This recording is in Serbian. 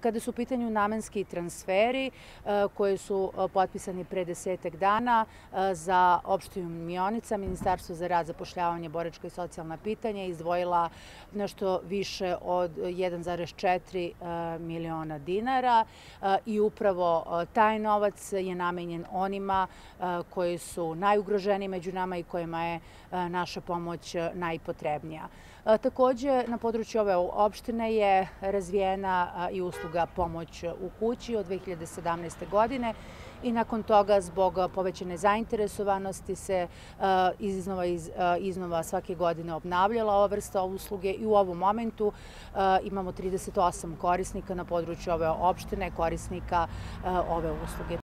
Kada su u pitanju namenski transferi e, koji su e, potpisani pre desetak dana e, za opštinu Mionica, Ministarstvo za rad, zapošljavanje, boračka i socijalna pitanja izdvojila nešto više od 1,4 miliona dinara i upravo taj novac je namenjen onima koji su najugroženiji među nama i kojima je naša pomoć najpotrebnija. Takođe, na području ove opštine je razvijena i usluga pomoć u kući od 2017. godine i nakon toga zbog povećane zainteresovanosti se iznova, iznova svake godine obnavljala ova vrsta usluge i u ovom momentu imamo 38 korisnika na području ove opštine, korisnika ove usluge.